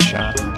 Shot.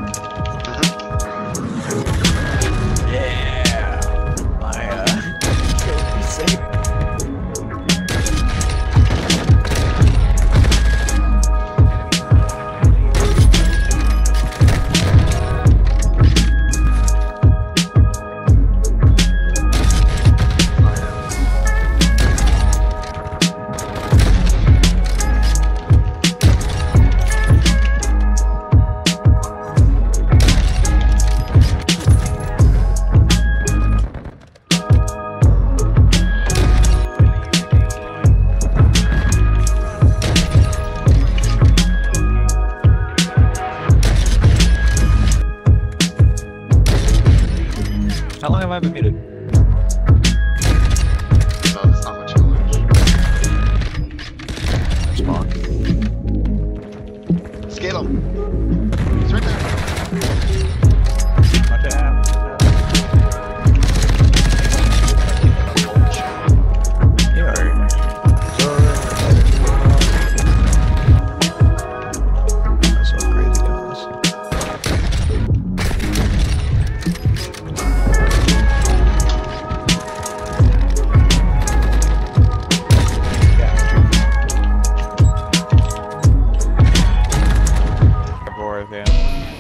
How long have I been muted? Scale him. He's right there. Okay.